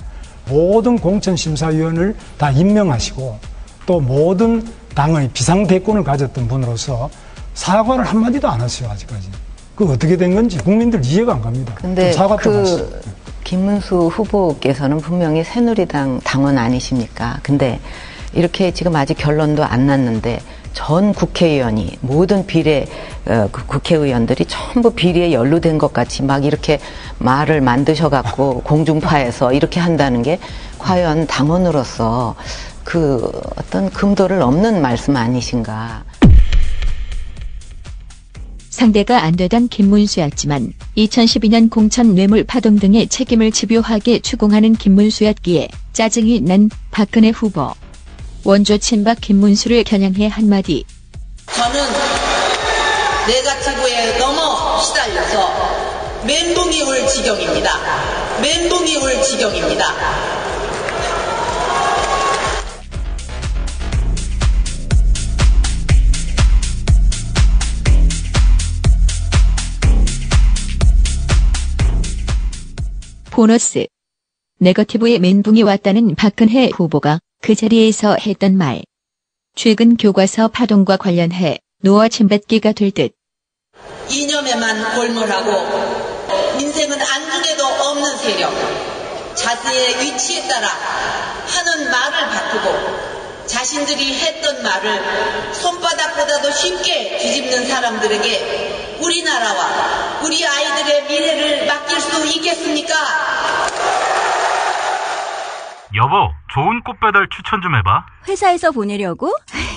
모든 공천심사위원을 다 임명하시고 또 모든 당의 비상대권을 가졌던 분으로서 사과를 한마디도 안 하세요, 아직까지. 그 어떻게 된 건지 국민들 이해가 안 갑니다. 근데 사과 하시죠. 그 김문수 후보께서는 분명히 새누리당 당원 아니십니까? 근데 이렇게 지금 아직 결론도 안 났는데 전 국회의원이 모든 비례 어, 그 국회의원들이 전부 비리에 연루된 것 같이 막 이렇게 말을 만드셔 갖고 공중파에서 이렇게 한다는 게 과연 당원으로서 그 어떤 금도를 넘는 말씀 아니신가? 상대가 안 되던 김문수였지만 2012년 공천 뇌물 파동 등의 책임을 집요하게 추궁하는 김문수였기에 짜증이 난 박근혜 후보. 원조 친박 김문수를 겨냥해 한마디. 저는 네가티브에 너무 시달려서 멘붕이 올 지경입니다. 멘붕이 올 지경입니다. 보너스. 네거티브의 멘붕이 왔다는 박근혜 후보가 그 자리에서 했던 말. 최근 교과서 파동과 관련해 노아 침뱉기가 될 듯. 이념에만 골몰하고 인생은 안중에도 없는 세력 자세의 위치에 따라 하는 말을 바꾸고 자신들이 했던 말을 손바닥보다도 쉽게 뒤집는 사람들에게 우리나라와 우리 아이들의 미래를 맡길 수 있겠습니까? 여보, 좋은 꽃 배달 추천 좀 해봐. 회사에서 보내려고?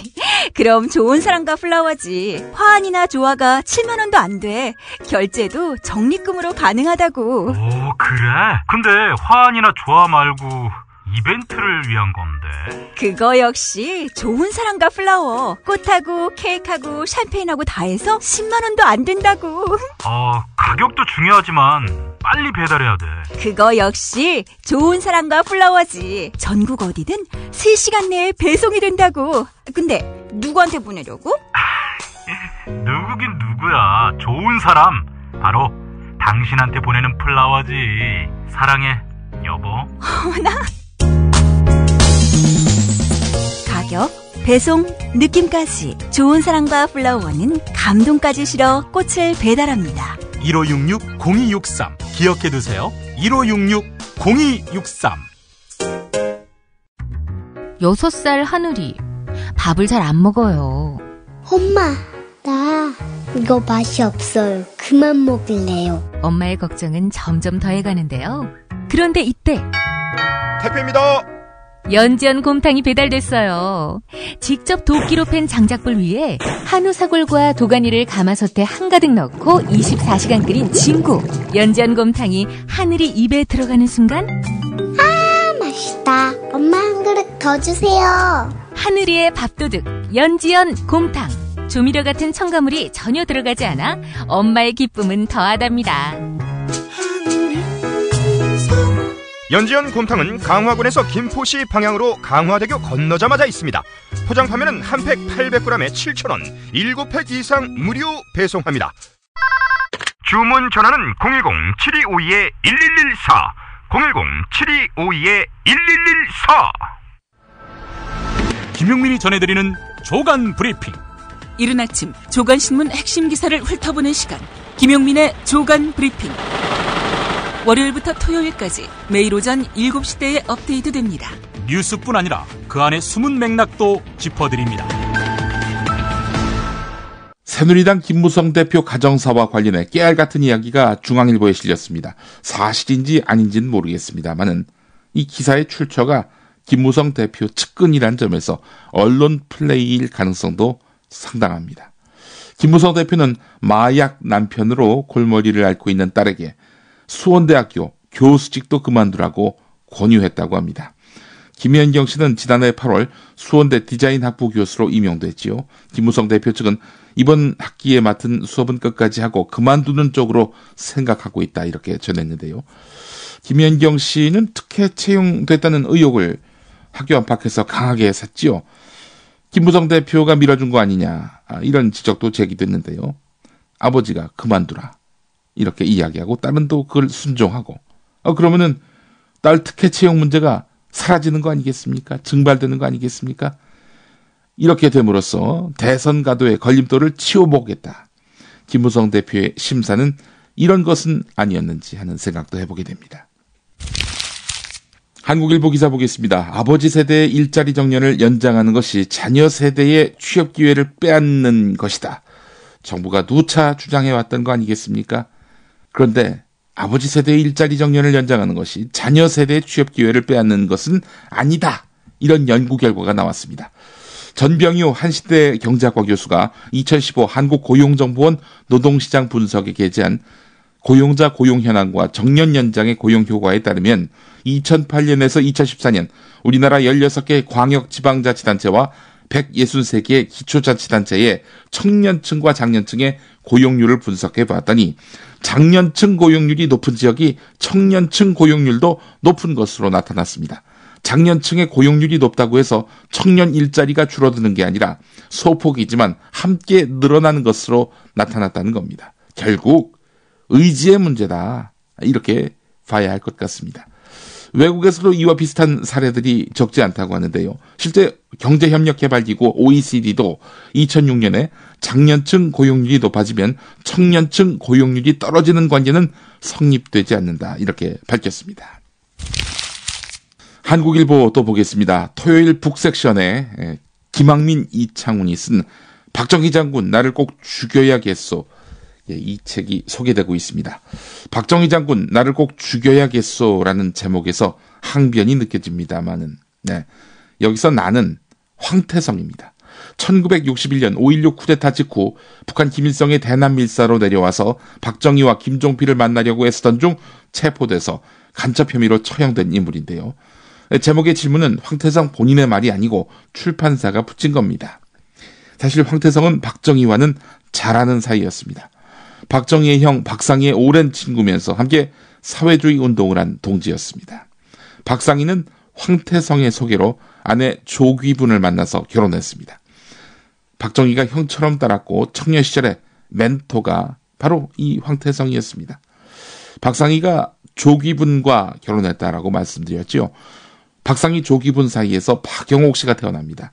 <laughs> 그럼 좋은 사람과 플라워지. 화환이나 조화가 7만 원도 안 돼. 결제도 적립금으로 가능하다고. 오, 그래? 근데 화환이나 조화 말고 이벤트를 위한 건데. 그거 역시 좋은 사람과 플라워. 꽃하고 케이크하고 샴페인하고 다 해서 10만 원도 안 된다고. 어, 가격도 중요하지만 빨리 배달해야 돼. 그거 역시 좋은 사람과 플라워지. 전국 어디든 3시간 내에 배송이 된다고. 근데 누구한테 보내려고? 누구긴 누구야. 좋은 사람. 바로 당신한테 보내는 플라워지. 사랑해, 여보. 어머나. 가격, 배송, 느낌까지 좋은 사랑과 플라워는 감동까지 실어 꽃을 배달합니다. 1566-0263 기억해두세요. 1566-0263 여섯 살 하늘이 밥을 잘 안 먹어요. 엄마, 나 이거 맛이 없어요. 그만 먹을래요. 엄마의 걱정은 점점 더해가는데요. 그런데 이때 택배입니다. 연지연 곰탕이 배달됐어요. 직접 도끼로 팬 장작불 위에 한우 사골과 도가니를 가마솥에 한가득 넣고 24시간 끓인 진구. 연지연 곰탕이 하늘이 입에 들어가는 순간 아, 맛있다. 엄마 한 그릇 더 주세요. 하늘이의 밥도둑 연지연 곰탕. 조미료 같은 첨가물이 전혀 들어가지 않아 엄마의 기쁨은 더하답니다. 연지연 곰탕은 강화군에서 김포시 방향으로 강화대교 건너자마자 있습니다. 포장 판매는 한 팩 800g에 7,000원, 7팩 이상 무료 배송합니다. 주문 전화는 010-7252-1114, 010-7252-1114. 김용민이 전해드리는 조간 브리핑 이른 아침 조간신문 핵심 기사를 훑어보는 시간 김용민의 조간 브리핑 월요일부터 토요일까지 매일 오전 7시대에 업데이트됩니다. 뉴스뿐 아니라 그 안에 숨은 맥락도 짚어드립니다. 새누리당 김무성 대표 가정사와 관련해 깨알 같은 이야기가 중앙일보에 실렸습니다. 사실인지 아닌지는 모르겠습니다만은 이 기사의 출처가 김무성 대표 측근이란 점에서 언론 플레이일 가능성도 상당합니다. 김무성 대표는 마약 남편으로 골머리를 앓고 있는 딸에게 수원대학교 교수직도 그만두라고 권유했다고 합니다. 김현경 씨는 지난해 8월 수원대 디자인 학부 교수로 임용됐지요. 김무성 대표 측은 이번 학기에 맡은 수업은 끝까지 하고 그만두는 쪽으로 생각하고 있다 이렇게 전했는데요. 김현경 씨는 특혜 채용됐다는 의혹을 학교 안팎에서 강하게 샀지요. 김무성 대표가 밀어준 거 아니냐 이런 지적도 제기됐는데요. 아버지가 그만두라 이렇게 이야기하고 딸은 또 그걸 순종하고 어, 그러면은 딸 특혜 채용 문제가 사라지는 거 아니겠습니까? 증발되는 거 아니겠습니까? 이렇게 됨으로써 대선 가도의 걸림돌을 치워보겠다. 김무성 대표의 심사는 이런 것은 아니었는지 하는 생각도 해보게 됩니다. 한국일보 기사 보겠습니다. 아버지 세대의 일자리 정년을 연장하는 것이 자녀 세대의 취업 기회를 빼앗는 것이다. 정부가 누차 주장해왔던 거 아니겠습니까? 그런데 아버지 세대의 일자리 정년을 연장하는 것이 자녀 세대의 취업 기회를 빼앗는 것은 아니다. 이런 연구 결과가 나왔습니다. 전병유 한시대 경제학과 교수가 2015 한국고용정보원 노동시장 분석에 게재한 고용자 고용 현황과 정년 연장의 고용 효과에 따르면 2008년에서 2014년 우리나라 16개 광역지방자치단체와 163개의 기초자치단체의 청년층과 장년층의 고용률을 분석해 봤더니 장년층 고용률이 높은 지역이 청년층 고용률도 높은 것으로 나타났습니다. 장년층의 고용률이 높다고 해서 청년 일자리가 줄어드는 게 아니라 소폭이지만 함께 늘어나는 것으로 나타났다는 겁니다. 결국 의지의 문제다. 이렇게 봐야 할 것 같습니다. 외국에서도 이와 비슷한 사례들이 적지 않다고 하는데요. 실제 경제협력개발기구 OECD도 2006년에 장년층 고용률이 높아지면 청년층 고용률이 떨어지는 관계는 성립되지 않는다. 이렇게 밝혔습니다. 한국일보 또 보겠습니다. 토요일 북섹션에 김학민 이창훈이 쓴 박정희 장군 나를 꼭 죽여야겠소. 이 책이 소개되고 있습니다. 박정희 장군 나를 꼭 죽여야겠소라는 제목에서 항변이 느껴집니다만은 네. 여기서 나는 황태성입니다. 1961년 5.16 쿠데타 직후 북한 김일성의 대남 밀사로 내려와서 박정희와 김종필을 만나려고 애쓰던 중 체포돼서 간첩 혐의로 처형된 인물인데요. 제목의 질문은 황태성 본인의 말이 아니고 출판사가 붙인 겁니다. 사실 황태성은 박정희와는 잘 아는 사이였습니다. 박정희의 형 박상희의 오랜 친구면서 함께 사회주의 운동을 한 동지였습니다. 박상희는 황태성의 소개로 아내 조귀분을 만나서 결혼했습니다. 박정희가 형처럼 따랐고 청년 시절의 멘토가 바로 이 황태성이었습니다. 박상희가 조귀분과 결혼했다라고 말씀드렸죠. 박상희 조귀분 사이에서 박영옥 씨가 태어납니다.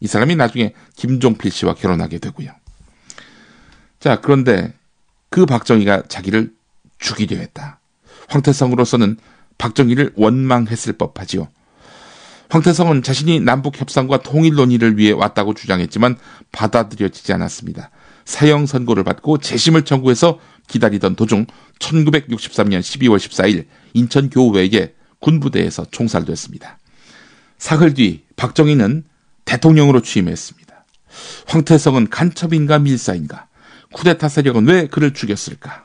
이 사람이 나중에 김종필 씨와 결혼하게 되고요. 자, 그런데 그 박정희가 자기를 죽이려 했다. 황태성으로서는 박정희를 원망했을 법하지요. 황태성은 자신이 남북 협상과 통일 논의를 위해 왔다고 주장했지만 받아들여지지 않았습니다. 사형 선고를 받고 재심을 청구해서 기다리던 도중 1963년 12월 14일 인천 교외에 군부대에서 총살됐습니다. 사흘 뒤 박정희는 대통령으로 취임했습니다. 황태성은 간첩인가 밀사인가? 쿠데타 세력은 왜 그를 죽였을까?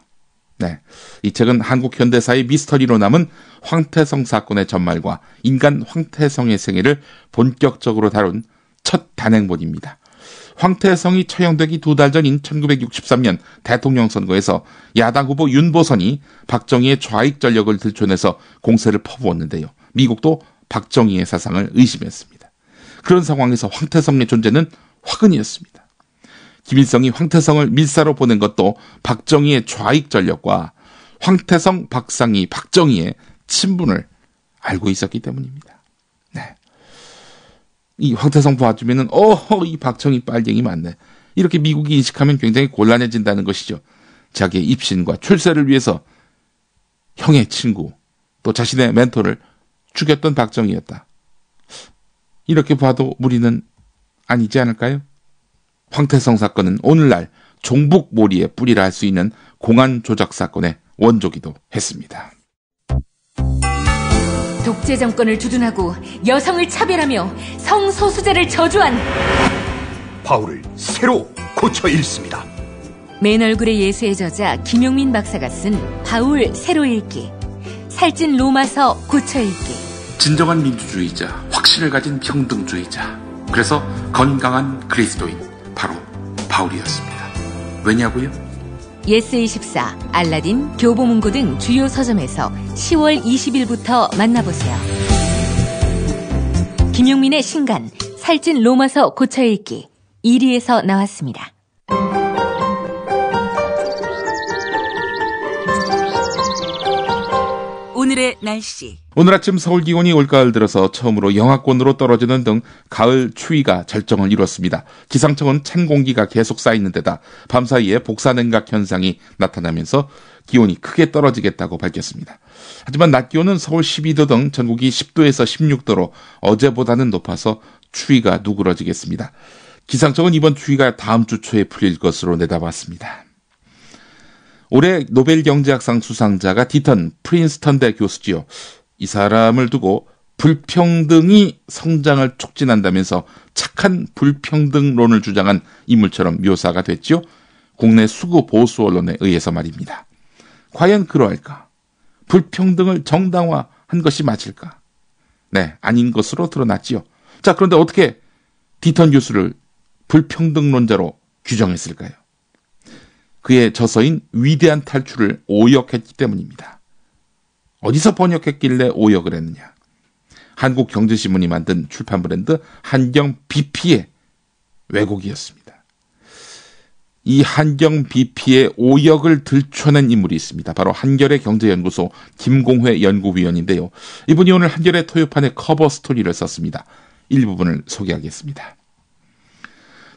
네. 이 책은 한국 현대사의 미스터리로 남은 황태성 사건의 전말과 인간 황태성의 생애를 본격적으로 다룬 첫 단행본입니다. 황태성이 처형되기 두 달 전인 1963년 대통령 선거에서 야당 후보 윤보선이 박정희의 좌익 전력을 들춰내서 공세를 퍼부었는데요. 미국도 박정희의 사상을 의심했습니다. 그런 상황에서 황태성의 존재는 화근이었습니다. 김일성이 황태성을 밀사로 보낸 것도 박정희의 좌익 전력과 황태성, 박상희, 박정희의 친분을 알고 있었기 때문입니다. 네. 이 황태성 봐주면은 어허 이 박정희 빨갱이 맞네. 이렇게 미국이 인식하면 굉장히 곤란해진다는 것이죠. 자기의 입신과 출세를 위해서 형의 친구 또 자신의 멘토를 죽였던 박정희였다. 이렇게 봐도 무리는 아니지 않을까요? 황태성 사건은 오늘날 종북몰이의 뿌리라 할 수 있는 공안 조작 사건의 원조기도 했습니다. 독재 정권을 두둔하고 여성을 차별하며 성소수자를 저주한 바울을 새로 고쳐 읽습니다. 맨 얼굴의 예수의 저자 김용민 박사가 쓴 바울 새로 읽기 살찐 로마서 고쳐 읽기 진정한 민주주의자, 확신을 가진 평등주의자, 그래서 건강한 그리스도인 바로 바울이었습니다. 왜냐고요? 예스24, 알라딘, 교보문고 등 주요 서점에서 10월 20일부터 만나보세요. 김용민의 신간 살찐 로마서 고쳐 읽기 1위에서 나왔습니다. 오늘의 날씨. 오늘 아침 서울 기온이 올가을 들어서 처음으로 영하권으로 떨어지는 등 가을 추위가 절정을 이뤘습니다. 기상청은 찬 공기가 계속 쌓이는 데다 밤사이에 복사냉각 현상이 나타나면서 기온이 크게 떨어지겠다고 밝혔습니다. 하지만 낮 기온은 서울 12도 등 전국이 10도에서 16도로 어제보다는 높아서 추위가 누그러지겠습니다. 기상청은 이번 추위가 다음 주 초에 풀릴 것으로 내다봤습니다. 올해 노벨 경제학상 수상자가 디턴 프린스턴대 교수지요. 이 사람을 두고 불평등이 성장을 촉진한다면서 착한 불평등론을 주장한 인물처럼 묘사가 됐죠. 국내 수구 보수 언론에 의해서 말입니다. 과연 그러할까? 불평등을 정당화한 것이 맞을까? 네, 아닌 것으로 드러났지요. 자, 그런데 어떻게 디턴 교수를 불평등론자로 규정했을까요? 그의 저서인 위대한 탈출을 오역했기 때문입니다. 어디서 번역했길래 오역을 했느냐? 한국경제신문이 만든 출판 브랜드 한경 BP의 왜곡이었습니다. 이 한경 BP의 오역을 들춰낸 인물이 있습니다. 바로 한결의 경제연구소 김공회 연구위원인데요. 이분이 오늘 한결의 토요판의 커버 스토리를 썼습니다. 일부분을 소개하겠습니다.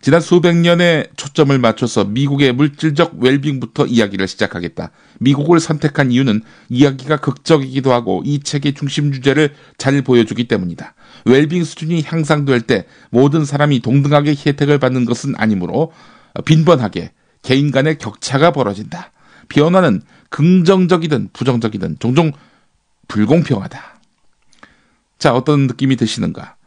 지난 수백 년의 초점을 맞춰서 미국의 물질적 웰빙부터 이야기를 시작하겠다. 미국을 선택한 이유는 이야기가 극적이기도 하고 이 책의 중심 주제를 잘 보여주기 때문이다. 웰빙 수준이 향상될 때 모든 사람이 동등하게 혜택을 받는 것은 아니므로 빈번하게 개인 간의 격차가 벌어진다. 변화는 긍정적이든 부정적이든 종종 불공평하다. 자, 어떤 느낌이 드시는가?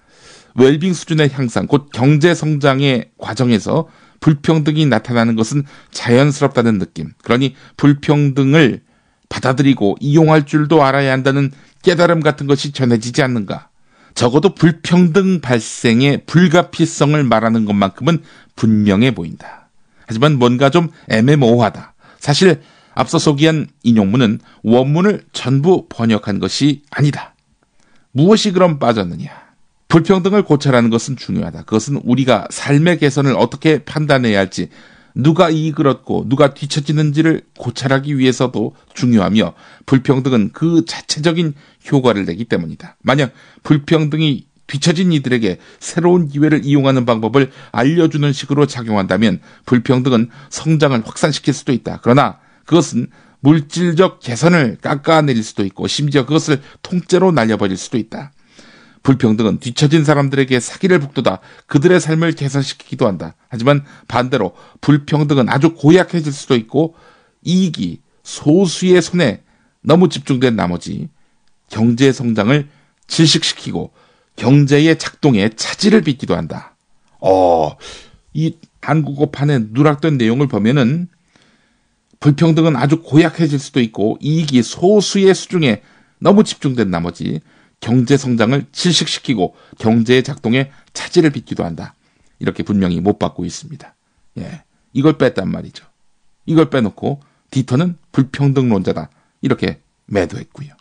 웰빙 수준의 향상, 곧 경제 성장의 과정에서 불평등이 나타나는 것은 자연스럽다는 느낌. 그러니 불평등을 받아들이고 이용할 줄도 알아야 한다는 깨달음 같은 것이 전해지지 않는가. 적어도 불평등 발생의 불가피성을 말하는 것만큼은 분명해 보인다. 하지만 뭔가 좀 애매모호하다. 사실 앞서 소개한 인용문은 원문을 전부 번역한 것이 아니다. 무엇이 그럼 빠졌느냐? 불평등을 고찰하는 것은 중요하다. 그것은 우리가 삶의 개선을 어떻게 판단해야 할지, 누가 이익을 얻고 누가 뒤처지는지를 고찰하기 위해서도 중요하며 불평등은 그 자체적인 효과를 내기 때문이다. 만약 불평등이 뒤처진 이들에게 새로운 기회를 이용하는 방법을 알려주는 식으로 작용한다면 불평등은 성장을 확산시킬 수도 있다. 그러나 그것은 물질적 개선을 깎아내릴 수도 있고 심지어 그것을 통째로 날려버릴 수도 있다. 불평등은 뒤처진 사람들에게 사기를 북돋아 그들의 삶을 개선시키기도 한다. 하지만 반대로 불평등은 아주 고약해질 수도 있고 이익이 소수의 손에 너무 집중된 나머지 경제 성장을 질식시키고 경제의 작동에 차질을 빚기도 한다. 어, 이 한국어판에 누락된 내용을 보면은 불평등은 아주 고약해질 수도 있고 이익이 소수의 수중에 너무 집중된 나머지 경제 성장을 질식시키고 경제의 작동에 차질을 빚기도 한다. 이렇게 분명히 못 받고 있습니다. 예. 이걸 뺐단 말이죠. 이걸 빼놓고 디터는 불평등론자다. 이렇게 매도했고요.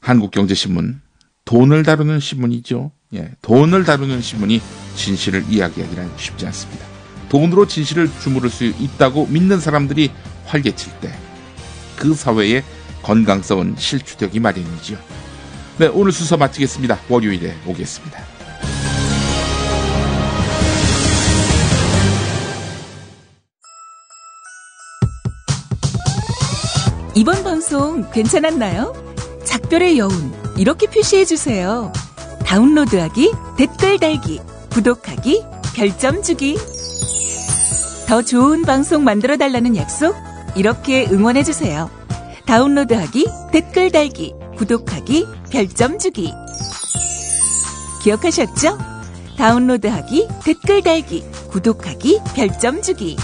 한국경제신문 돈을 다루는 신문이죠. 예. 돈을 다루는 신문이 진실을 이야기하기란 쉽지 않습니다. 돈으로 진실을 주무를 수 있다고 믿는 사람들이 활개칠 때 그 사회의 건강성은 실추되기 마련이지요. 네, 오늘 순서 마치겠습니다. 월요일에 오겠습니다. 이번 방송 괜찮았나요? 작별의 여운 이렇게 표시해 주세요. 다운로드하기, 댓글 달기, 구독하기, 별점 주기. 더 좋은 방송 만들어 달라는 약속 이렇게 응원해 주세요. 다운로드하기, 댓글 달기, 구독하기, 별점 주기. 기억하셨죠? 다운로드하기, 댓글 달기, 구독하기, 별점 주기.